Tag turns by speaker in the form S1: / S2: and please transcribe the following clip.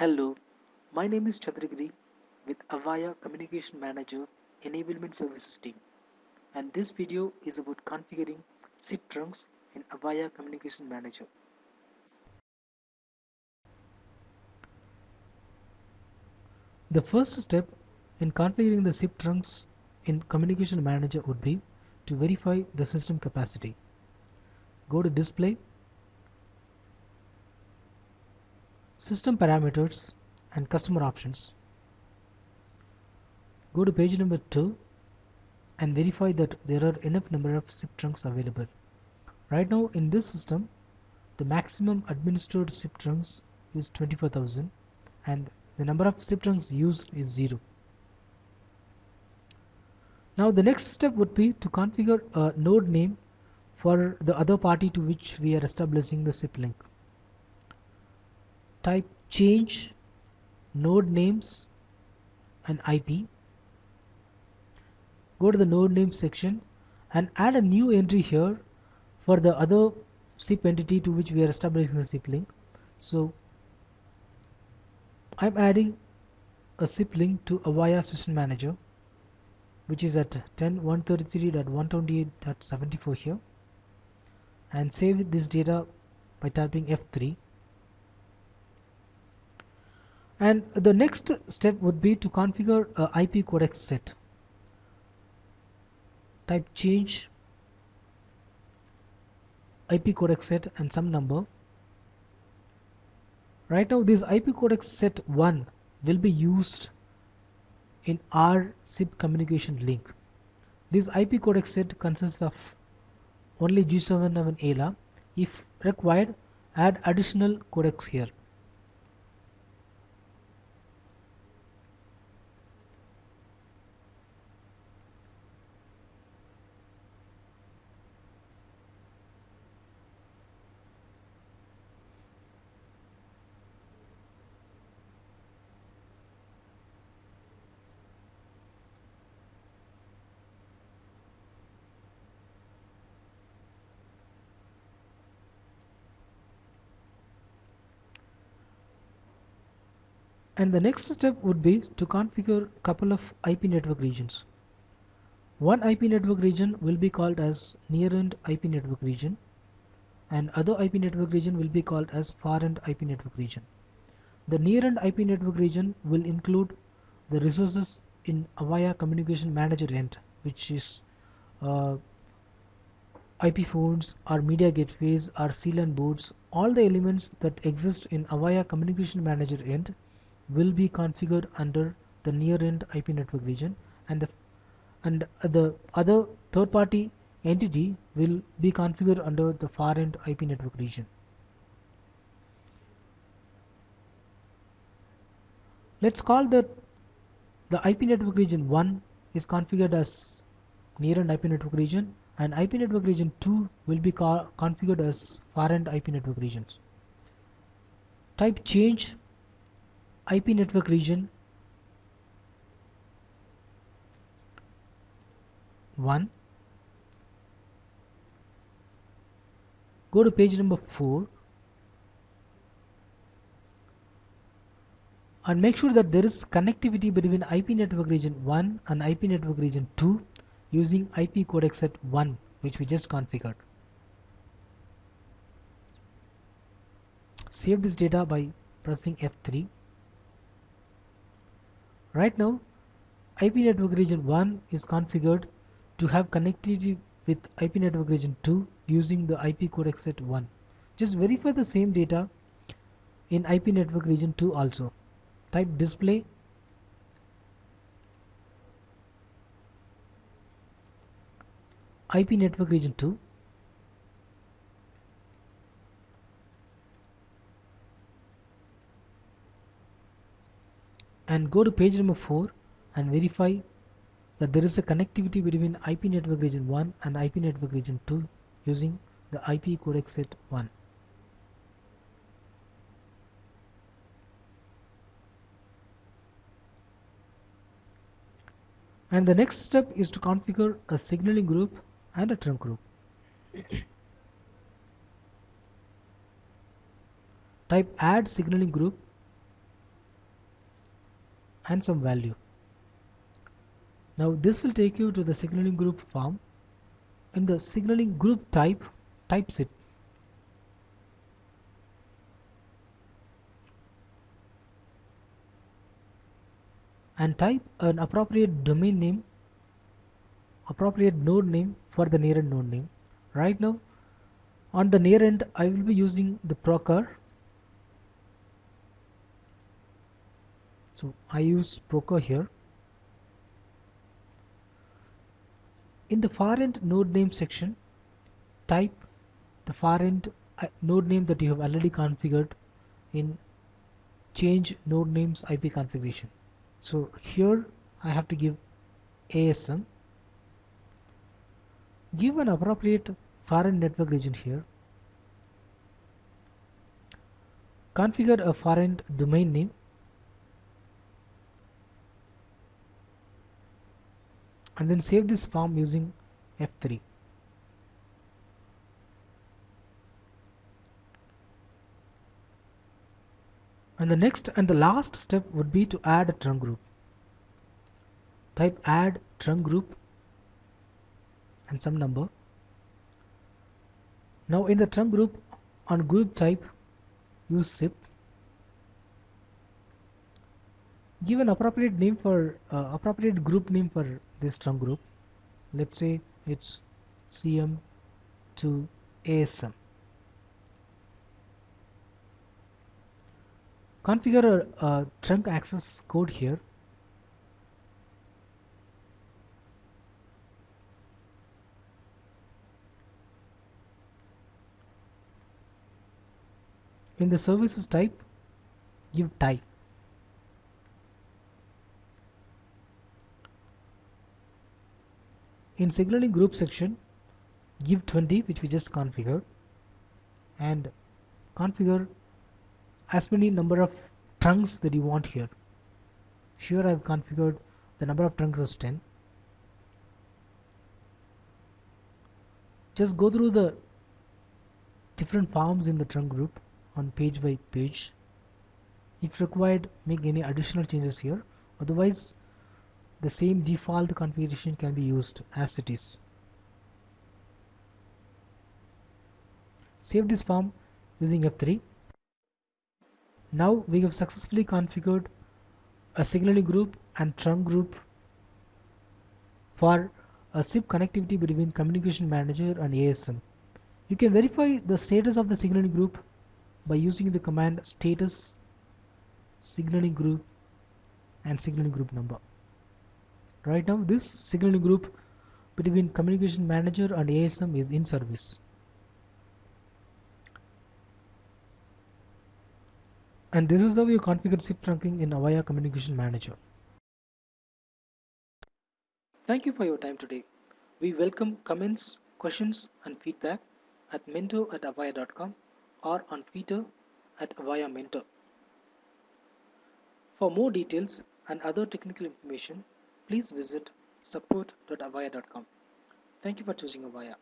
S1: Hello, my name is Chandragiri with Avaya Communication Manager Enablement Services team and this video is about configuring SIP trunks in Avaya Communication Manager. The first step in configuring the SIP trunks in Communication Manager would be to verify the system capacity. Go to Display, System Parameters and Customer Options. Go to page number 2 and verify that there are enough number of SIP trunks available. Right now in this system, the maximum administered SIP trunks is 24,000 and the number of SIP trunks used is 0. Now the next step would be to configure a node name for the other party to which we are establishing the SIP link. Type change node names and IP. Go to the node name section and add a new entry here for the other SIP entity to which we are establishing the SIP link. So I'm adding a SIP link to Avaya System Manager which is at 10.133.128.74 here and save this data by typing F3 and the next step would be to configure a IP codec set. Type change IP codec set and some number. Right now this IP codec set 1 will be used in our SIP communication link. This IP codec set consists of only G7 and ALA if required add additional codecs here and the next step would be to configure a couple of IP network regions. One IP network region will be called as near-end IP network region and other IP network region will be called as far-end IP network region. The near-end IP network region will include the resources in Avaya Communication Manager end which is uh, IP phones or media gateways or CLAN boards all the elements that exist in Avaya Communication Manager end will be configured under the near-end IP network region and the and the other third-party entity will be configured under the far-end IP network region. Let's call that the IP network region 1 is configured as near-end IP network region and IP network region 2 will be configured as far-end IP network regions. Type change IP network region. 1 go to page number 4 and make sure that there is connectivity between IP network region 1 and IP network region 2 using IP codec set 1 which we just configured. Save this data by pressing F3 Right now IP network region 1 is configured to have connectivity with IP network region 2 using the IP codec set 1. Just verify the same data in IP network region 2 also. Type display IP network region 2 and go to page number 4 and verify that there is a connectivity between IP network region 1 and IP network region 2 using the IP codec set 1. And the next step is to configure a signaling group and a trunk group. Type add signaling group and some value. Now this will take you to the signaling group form. In the signaling group type, type SIP. and type an appropriate domain name appropriate node name for the near end node name right now on the near end I will be using the procr so I use procr here. In the far end node name section type the far end uh, node name that you have already configured in change node names IP configuration. So here I have to give ASM give an appropriate end network region here. Configure a end domain name and then save this form using F3 and the next and the last step would be to add a trunk group type add trunk group and some number. Now in the trunk group on group type use SIP. Give an appropriate name for uh, appropriate group name for this trunk group. Let's say it's CM to ASM. Configure a, a trunk access code here in the services type give type in signaling group section give 20 which we just configured and configure as many number of trunks that you want here. Here I've configured the number of trunks as 10 just go through the different forms in the trunk group on page by page. If required make any additional changes here. Otherwise the same default configuration can be used as it is. Save this form using F3 now we have successfully configured a signaling group and trunk group for a SIP connectivity between communication manager and ASM you can verify the status of the signaling group by using the command status signaling group and signaling group number right now this signaling group between communication manager and ASM is in service and this is how you configure SIP trunking in Avaya Communication Manager. Thank you for your time today. We welcome comments, questions and feedback at mentor at avaya.com or on Twitter at Avaya Mentor. For more details and other technical information, please visit support.avaya.com. Thank you for choosing Avaya.